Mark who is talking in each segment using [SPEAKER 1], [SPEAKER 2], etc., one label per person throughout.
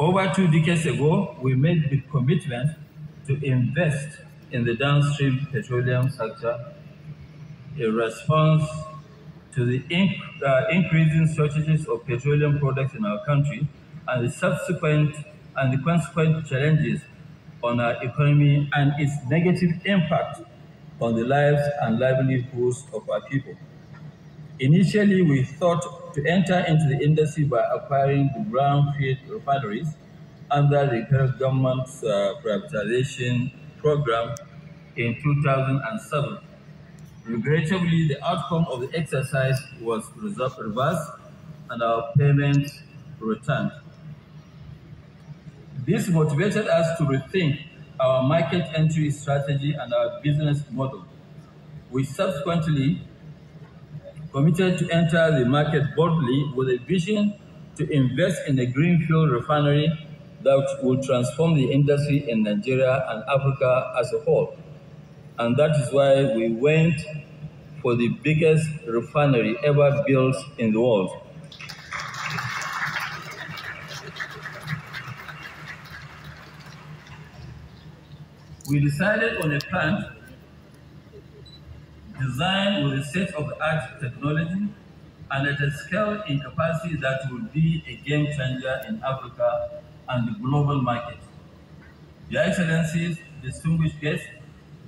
[SPEAKER 1] Over two decades ago, we made the commitment to invest in the downstream petroleum sector in response to the inc uh, increasing shortages of petroleum products in our country and the subsequent and the consequent challenges on our economy and its negative impact on the lives and livelihoods of our people. Initially, we thought to enter into the industry by acquiring the brownfield refineries under the current government's uh, privatization program in 2007. Regrettably, the outcome of the exercise was reversed and our payments returned. This motivated us to rethink our market entry strategy and our business model. We subsequently committed to enter the market boldly with a vision to invest in a greenfield refinery that will transform the industry in Nigeria and Africa as a whole. And that is why we went for the biggest refinery ever built in the world. We decided on a plant designed with a state-of-the-art technology and at a scale in capacity that will be a game changer in Africa and the global market. Your Excellencies, distinguished guests,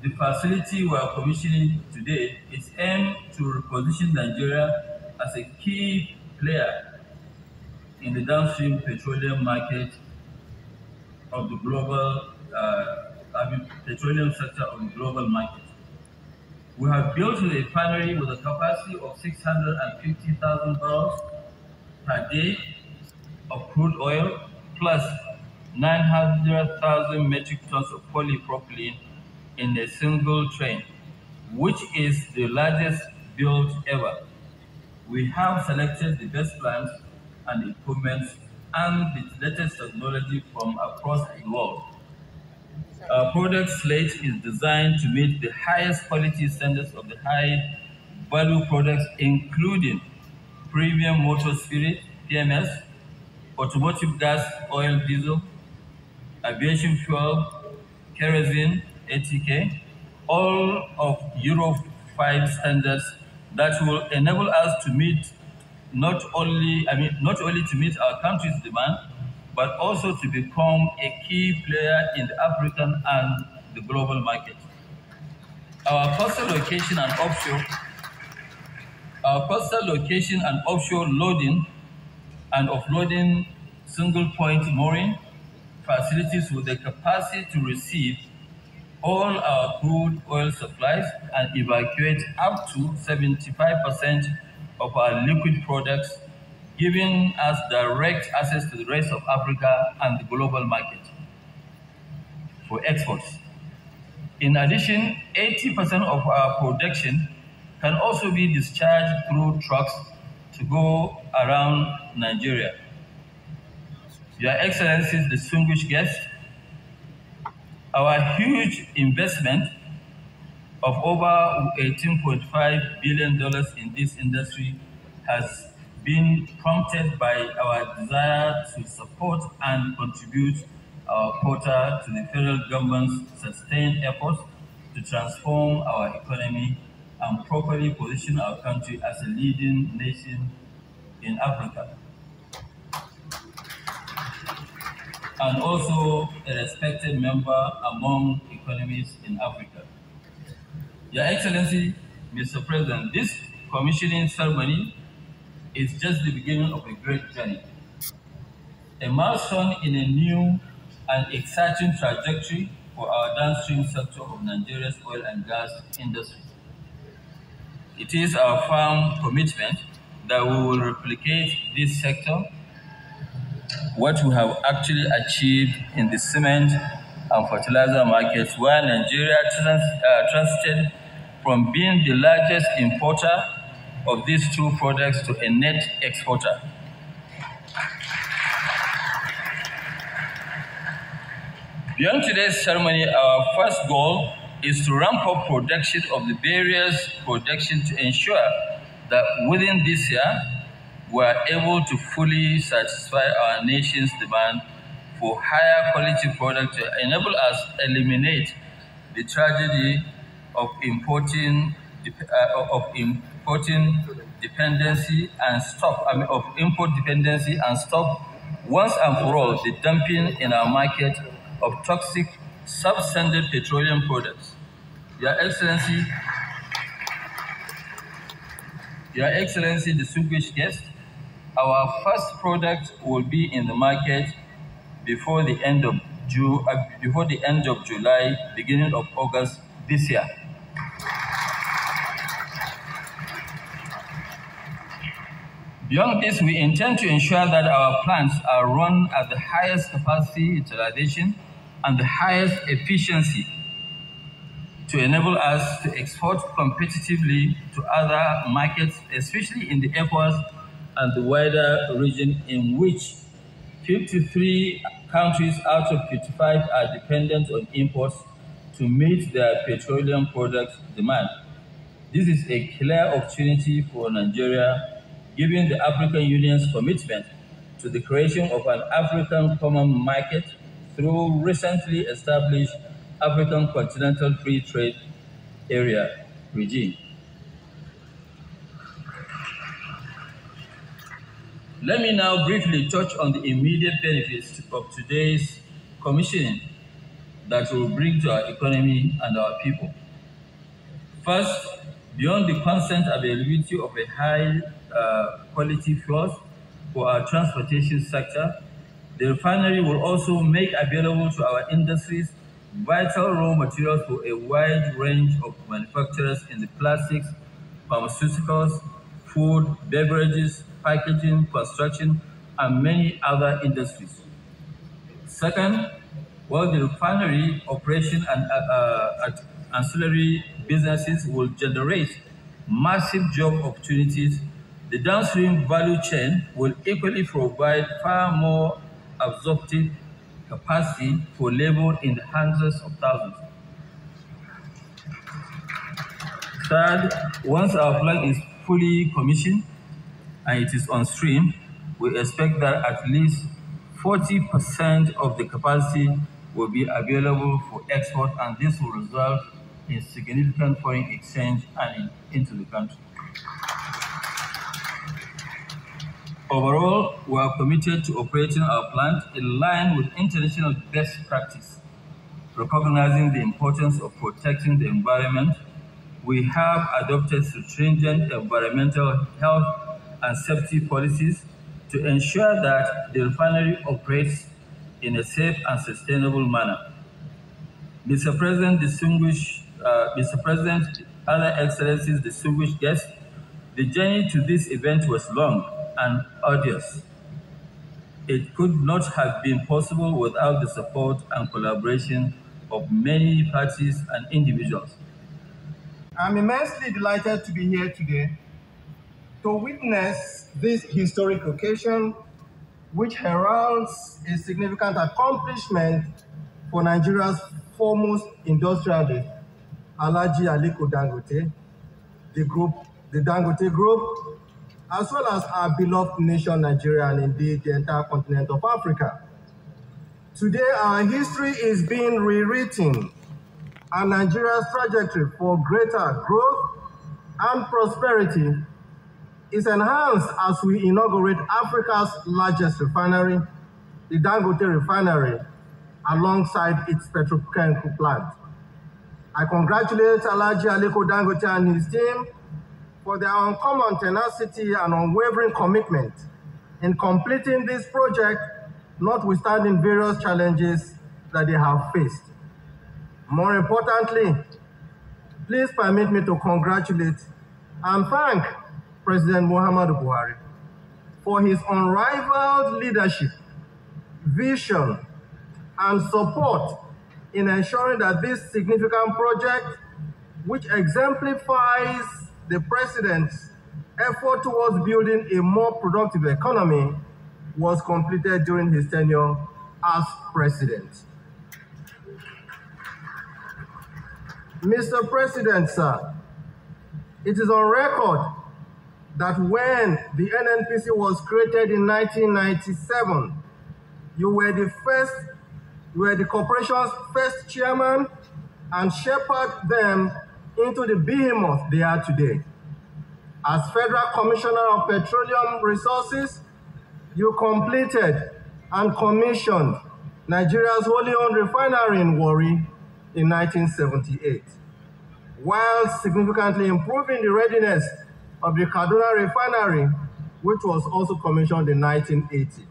[SPEAKER 1] the facility we are commissioning today is aimed to reposition Nigeria as a key player in the downstream petroleum market of the global uh, I mean, petroleum sector of the global market. We have built a refinery with a capacity of 650,000 barrels per day of crude oil plus 900,000 metric tons of polypropylene in a single train, which is the largest built ever. We have selected the best plants and equipment and the latest technology from across the world our product slate is designed to meet the highest quality standards of the high value products, including premium motor spirit, PMS, automotive gas, oil, diesel, aviation fuel, kerosene, ATK, all of Euro 5 standards that will enable us to meet not only, I mean, not only to meet our country's demand, but also to become a key player in the African and the global market. Our coastal location and offshore, our coastal location and offshore loading and offloading single point mooring facilities with the capacity to receive all our crude oil supplies and evacuate up to 75% of our liquid products giving us direct access to the rest of Africa and the global market for exports. In addition, 80% of our production can also be discharged through trucks to go around Nigeria. Your Excellencies, distinguished guests, our huge investment of over $18.5 billion in this industry has been prompted by our desire to support and contribute our quota to the federal government's sustained efforts to transform our economy and properly position our country as a leading nation in Africa. And also a respected member among economies in Africa. Your Excellency, Mr. President, this commissioning ceremony is just the beginning of a great journey. A milestone in a new and exciting trajectory for our downstream sector of Nigeria's oil and gas industry. It is our firm commitment that we will replicate this sector, what we have actually achieved in the cement and fertilizer markets, where Nigeria trans uh, transited from being the largest importer of these two products to a net exporter. Beyond today's ceremony, our first goal is to ramp up production of the various production to ensure that within this year, we are able to fully satisfy our nation's demand for higher quality products to enable us eliminate the tragedy of importing uh, of importing dependency and stop I mean, of import dependency and stop once and for all the dumping in our market of toxic substandard petroleum products. Your Excellency, Your Excellency, distinguished guests, our first product will be in the market before the end of June, uh, before the end of July, beginning of August this year. Beyond this, we intend to ensure that our plants are run at the highest capacity utilization and the highest efficiency to enable us to export competitively to other markets, especially in the ECOWAS and the wider region in which 53 countries out of 55 are dependent on imports to meet their petroleum product demand. This is a clear opportunity for Nigeria given the African Union's commitment to the creation of an African common market through recently established African Continental Free Trade Area regime. Let me now briefly touch on the immediate benefits of today's commissioning that will bring to our economy and our people. First, beyond the constant availability of a high quality fuels for our transportation sector. The refinery will also make available to our industries vital raw materials for a wide range of manufacturers in the plastics, pharmaceuticals, food, beverages, packaging, construction, and many other industries. Second, while the refinery operation and uh, uh, ancillary businesses will generate massive job opportunities the downstream value chain will equally provide far more absorptive capacity for labor in the hundreds of thousands. Third, once our plant is fully commissioned and it is on stream, we expect that at least 40% of the capacity will be available for export and this will result in significant foreign exchange and into the country. Overall, we are committed to operating our plant in line with international best practice. Recognizing the importance of protecting the environment, we have adopted stringent environmental health and safety policies to ensure that the refinery operates in a safe and sustainable manner. Mr. President, distinguished, uh, Mr. President, other excellencies, distinguished guests, the journey to this event was long and odious. It could not have been possible without the support and collaboration of many parties and individuals.
[SPEAKER 2] I'm immensely delighted to be here today to witness this historic occasion which heralds a significant accomplishment for Nigeria's foremost industrialist, Alhaji Aliko Dangote, the group, the Dangote Group, as well as our beloved nation, Nigeria, and indeed the entire continent of Africa. Today, our history is being rewritten, and Nigeria's trajectory for greater growth and prosperity is enhanced as we inaugurate Africa's largest refinery, the Dangote Refinery, alongside its petrochemical plant. I congratulate Alhaji Aliko Dangote and his team for their uncommon tenacity and unwavering commitment in completing this project, notwithstanding various challenges that they have faced. More importantly, please permit me to congratulate and thank President Muhammadu Buhari for his unrivaled leadership, vision, and support in ensuring that this significant project, which exemplifies the president's effort towards building a more productive economy was completed during his tenure as president. Mr. President, sir, it is on record that when the NNPC was created in 1997, You were the first, you were the corporation's first chairman and shepherded them into the behemoth they are today. As Federal Commissioner of Petroleum Resources, you completed and commissioned Nigeria's wholly owned refinery in Warri in 1978, while significantly improving the readiness of the Kaduna refinery, which was also commissioned in 1980.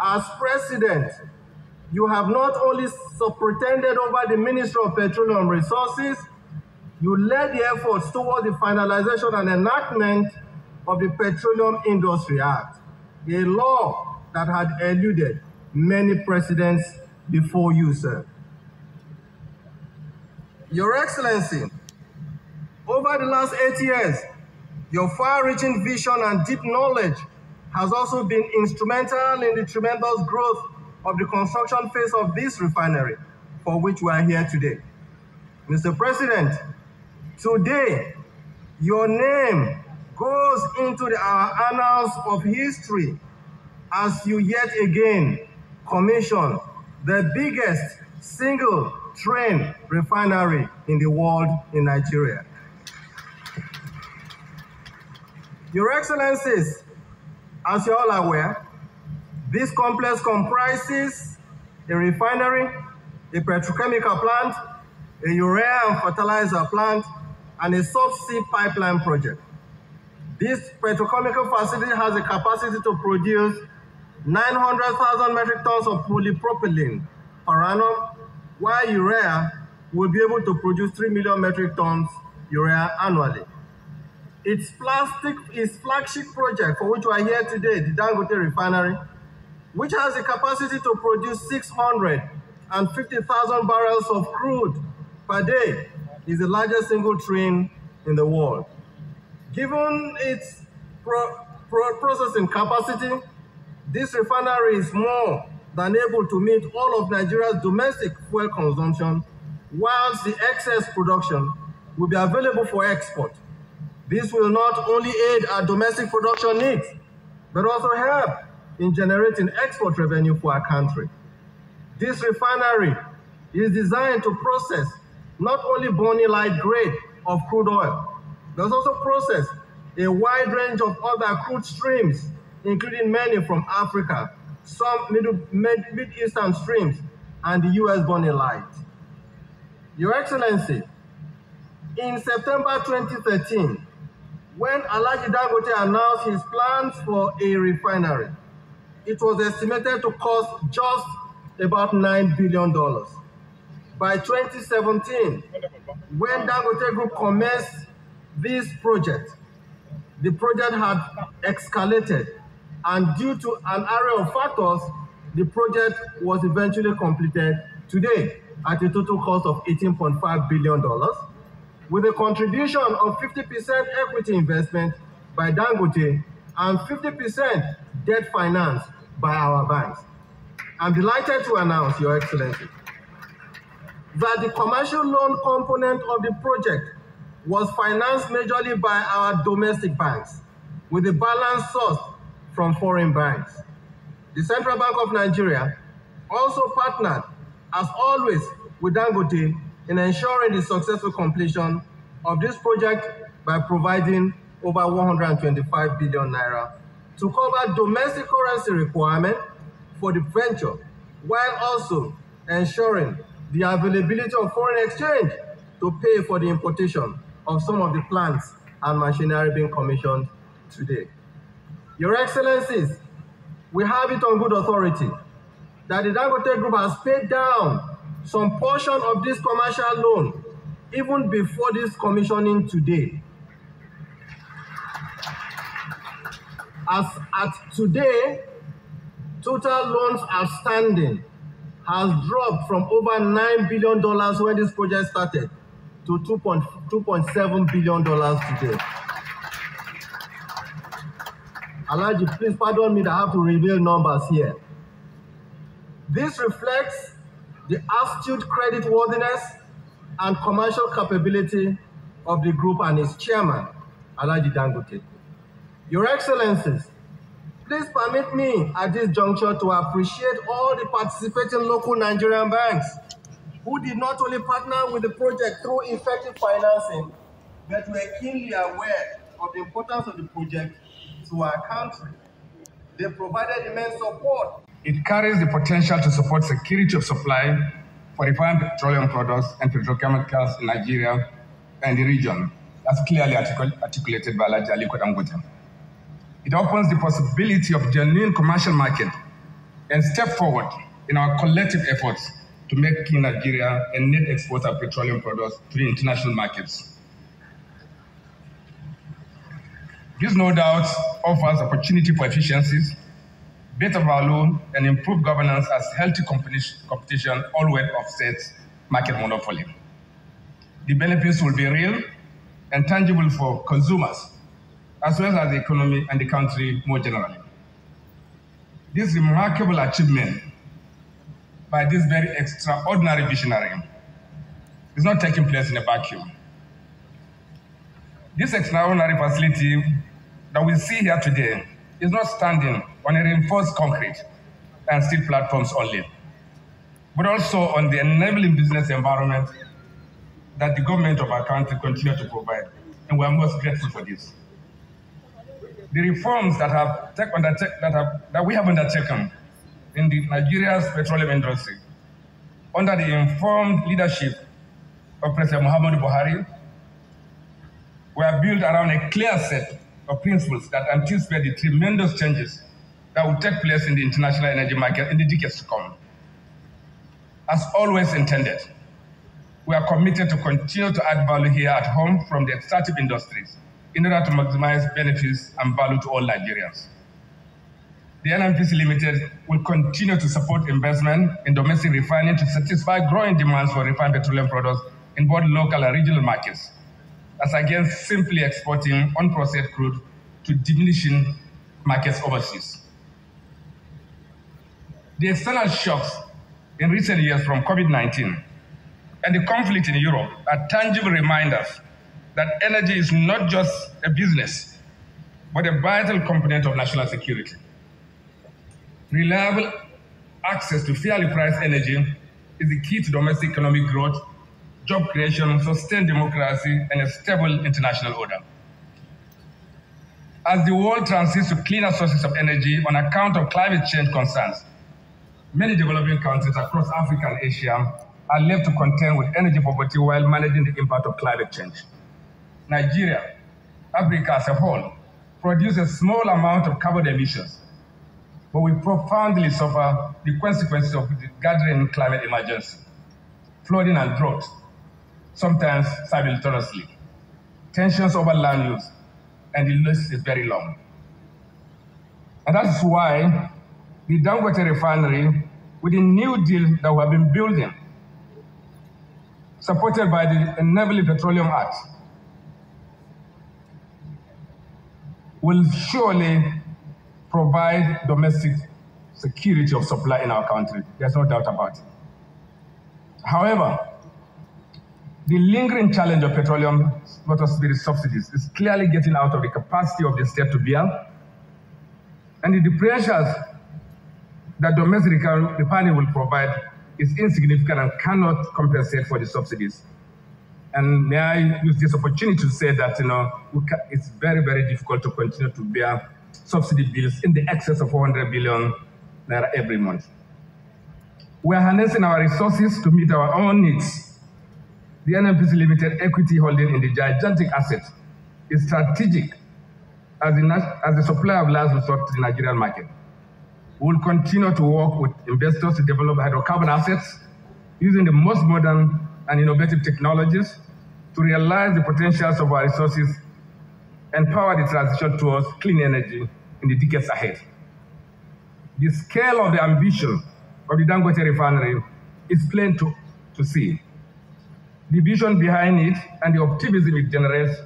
[SPEAKER 2] As president, you have not only superintended over the Ministry of Petroleum Resources, you led the efforts towards the finalization and enactment of the Petroleum Industry Act, a law that had eluded many presidents before you, sir. Your Excellency, over the last eight years, your far-reaching vision and deep knowledge has also been instrumental in the tremendous growth of the construction phase of this refinery, for which we are here today. Mr. President, today, your name goes into the, our annals of history as you yet again commission the biggest single train refinery in the world in Nigeria. Your Excellencies, as you're all aware, this complex comprises a refinery, a petrochemical plant, a urea and fertilizer plant, and a subsea pipeline project. This petrochemical facility has a capacity to produce 900,000 metric tons of polypropylene per annum, while urea will be able to produce 3 million metric tons urea annually. Its plastic, its flagship project for which we are here today, the Dangote refinery, which has a capacity to produce 650,000 barrels of crude per day, is the largest single train in the world. Given its pro pro processing capacity, this refinery is more than able to meet all of Nigeria's domestic fuel consumption, whilst the excess production will be available for export. This will not only aid our domestic production needs, but also help in generating export revenue for our country. This refinery is designed to process not only Bonny light grade of crude oil, There's also process a wide range of other crude streams, including many from Africa, some Middle, Mid, Eastern streams, and the US Bonny light. Your Excellency, in September 2013, when Alhaji Dangote announced his plans for a refinery, it was estimated to cost just about $9 billion. By 2017, when Dangote Group commenced this project, the project had escalated, and due to an array of factors, the project was eventually completed today at a total cost of $18.5 billion, with a contribution of 50% equity investment by Dangote and 50% debt financed by our banks. I'm delighted to announce, Your Excellency, that the commercial loan component of the project was financed majorly by our domestic banks, with the balance sourced from foreign banks. The Central Bank of Nigeria also partnered, as always, with Dangote in ensuring the successful completion of this project by providing over 125 billion naira to cover domestic currency requirement for the venture, while also ensuring the availability of foreign exchange to pay for the importation of some of the plants and machinery being commissioned today. Your Excellencies, we have it on good authority that the Dangote Group has paid down some portion of this commercial loan even before this commissioning today. As at today, total loans outstanding has dropped from over $9 billion when this project started to $2.7 billion today. Alaji, please pardon me that I have to reveal numbers here. This reflects the astute credit worthiness and commercial capability of the group and its chairman, Alaji Dangote. Your Excellencies, Please permit me at this juncture to appreciate all the participating local Nigerian banks who did not only partner with the project through effective financing, but were keenly aware of the importance of the project to our country. They provided immense support.
[SPEAKER 3] It carries the potential to support security of supply for refined petroleum products and petrochemicals in Nigeria and the region, as clearly articulated by Alhaji Aliko Dangote. It opens the possibility of genuine commercial market and step forward in our collective efforts to make Nigeria a net exporter of petroleum products to the international markets. This no doubt offers opportunity for efficiencies, better value, and improved governance as healthy competition always offsets market monopoly. The benefits will be real and tangible for consumers, as well as the economy and the country more generally. This remarkable achievement by this very extraordinary visionary is not taking place in a vacuum. This extraordinary facility that we see here today is not standing on a reinforced concrete and steel platforms only, but also on the enabling business environment that the government of our country continue to provide. And we are most grateful for this. The reforms that, have take, that, have, that we have undertaken in the Nigeria's petroleum industry under the informed leadership of President Muhammadu Buhari were built around a clear set of principles that anticipate the tremendous changes that will take place in the international energy market in the decades to come. As always intended, we are committed to continue to add value here at home from the extractive industries in order to maximize benefits and value to all Nigerians. The NNPC Limited will continue to support investment in domestic refining to satisfy growing demands for refined petroleum products in both local and regional markets, as against simply exporting unprocessed crude to diminishing markets overseas. The external shocks in recent years from COVID 19 and the conflict in Europe are tangible reminders that energy is not just a business, but a vital component of national security. Reliable access to fairly priced energy is the key to domestic economic growth, job creation, sustained democracy, and a stable international order. As the world transits to cleaner sources of energy on account of climate change concerns, many developing countries across Africa and Asia are left to contend with energy poverty while managing the impact of climate change. Nigeria, Africa as a whole, produce a small amount of carbon emissions, but we profoundly suffer the consequences of the gathering climate emergency, flooding and drought, sometimes simultaneously, tensions over land use, and the list is very long. And that's why the Dangote refinery, with the new deal that we have been building, supported by the Enabling Petroleum Act, will surely provide domestic security of supply in our country. There's no doubt about it. However, the lingering challenge of petroleum motor spirit subsidies is clearly getting out of the capacity of the state to bear, and the pressures that domestic refining will provide is insignificant and cannot compensate for the subsidies. And may I use this opportunity to say that you know it's very very difficult to continue to bear subsidy bills in the excess of 400 billion naira every month. We are harnessing our resources to meet our own needs. The NNPC Limited equity holding in the gigantic asset is strategic as the, as the supplier of last resort to the Nigerian market. We will continue to work with investors to develop hydrocarbon assets using the most modern and innovative technologies to realize the potentials of our resources and power the transition towards clean energy in the decades ahead. The scale of the ambition of the Dangote refinery is plain to, to see. The vision behind it and the optimism it generates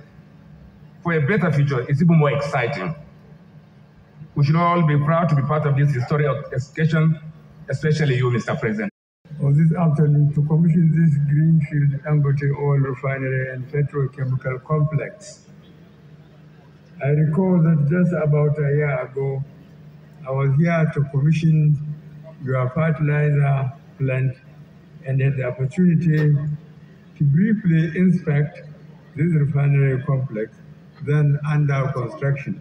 [SPEAKER 3] for a better future is even more exciting. We should all be proud to be part of this historic occasion, especially you, Mr. President.
[SPEAKER 4] Of this afternoon to commission this Greenfield Dangote oil refinery and petrochemical complex I recall that just about a year ago, I was here to commission your fertilizer plant and had the opportunity to briefly inspect this refinery complex then under construction.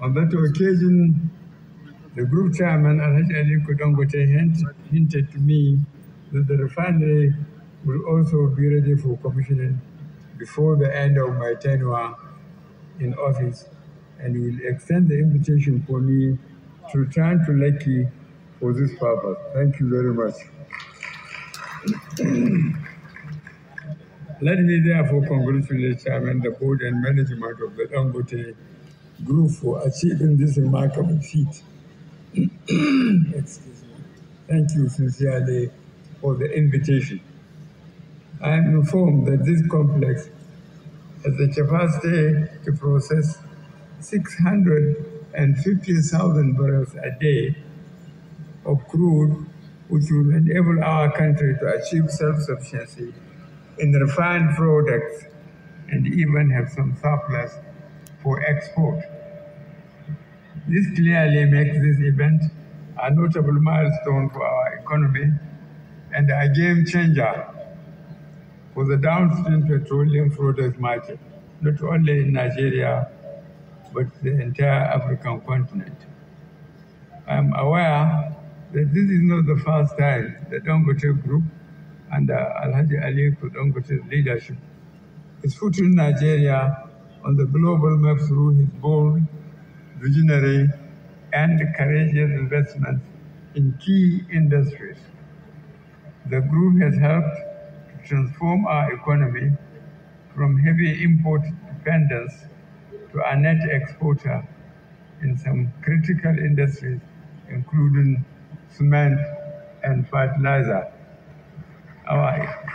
[SPEAKER 4] On that occasion, the group chairman, Alhaji Aliko Dangote, hint, hinted to me that the refinery will also be ready for commissioning before the end of my tenure in office and will extend the invitation for me to return to Lekki for this purpose. Thank you very much. Let me therefore congratulate Chairman, the board and management of the Dangote Group for achieving this remarkable feat. Excuse me. Thank you sincerely for the invitation. I am informed that this complex has the capacity to process 650,000 barrels a day of crude, which will enable our country to achieve self-sufficiency in refined products and even have some surplus for export. This clearly makes this event a notable milestone for our economy and a game changer for the downstream petroleum products market, not only in Nigeria, but the entire African continent. I am aware that this is not the first time the Dangote Group under uh, Alhaji Ali Dangote's leadership is putting Nigeria on the global map through his bold, visionary, and courageous investments in key industries. The group has helped to transform our economy from heavy import dependence to a net exporter in some critical industries, including cement and fertilizer. Our,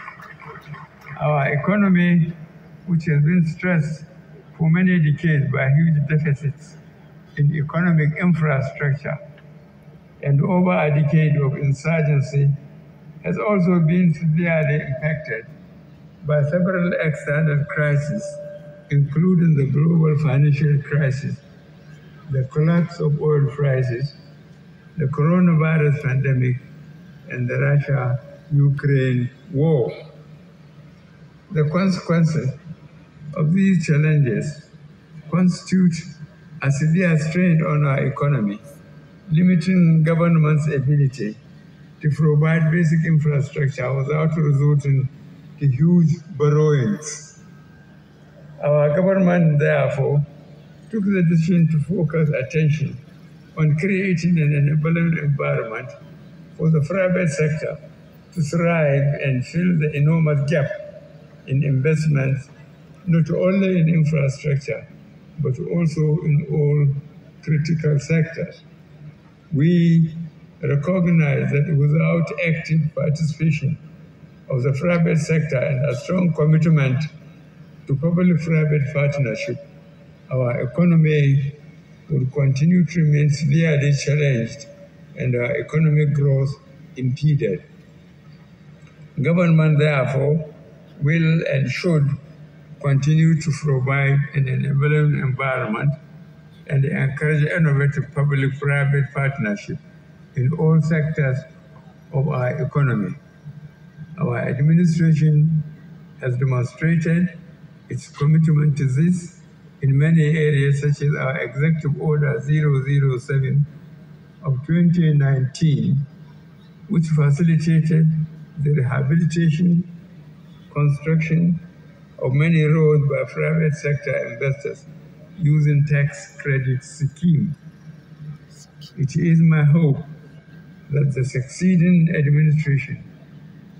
[SPEAKER 4] our economy, which has been stressed for many decades by huge deficits in economic infrastructure and over a decade of insurgency, has also been severely impacted by several external crises, including the global financial crisis, the collapse of oil prices, the coronavirus pandemic, and the Russia-Ukraine war. The consequences of these challenges constitute a severe strain on our economy, limiting government's ability to provide basic infrastructure without resorting to huge borrowings. Our government, therefore, took the decision to focus attention on creating an enabling environment for the private sector to thrive and fill the enormous gap in investments, not only in infrastructure, but also in all critical sectors. We recognize that without active participation of the private sector and a strong commitment to public-private partnership, our economy will continue to remain severely challenged and our economic growth impeded. Government, therefore, will and should continue to provide an enabling environment and encourage innovative public-private partnership in all sectors of our economy. Our administration has demonstrated its commitment to this in many areas, such as our Executive Order 007 of 2019, which facilitated the rehabilitation, construction of many roads by private sector investors using tax credit scheme. It is my hope that the succeeding administration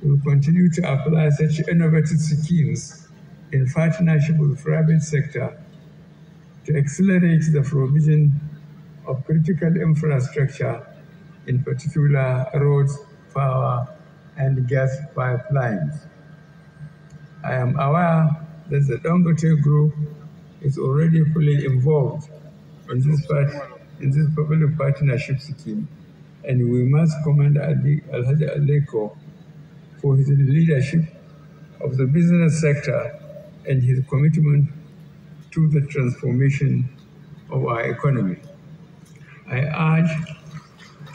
[SPEAKER 4] will continue to apply such innovative schemes in partnership with private sector to accelerate the provision of critical infrastructure, in particular roads, power, and gas pipelines. I am aware that the Dangote Group is already fully involved in this, part, in this public partnership scheme, and we must commend Alhaji Aliko for his leadership of the business sector and his commitment to the transformation of our economy. I urge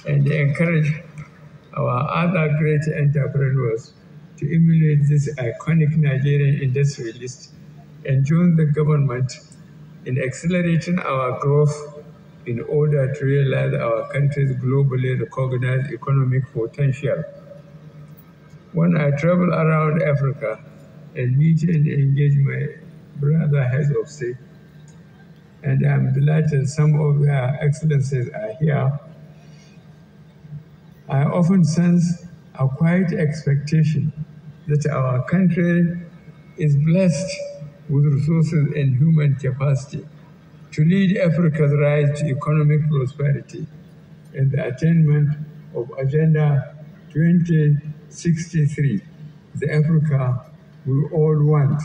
[SPEAKER 4] and encourage our other great entrepreneurs to emulate this iconic Nigerian industrialist and join the government in accelerating our growth in order to realize our country's globally recognized economic potential. When I travel around Africa and meet and engage my brother heads of state, and I'm delighted some of their excellencies are here, I often sense a quiet expectation that our country is blessed with resources and human capacity to lead Africa's rise to economic prosperity and the attainment of Agenda 2063, the Africa we all want.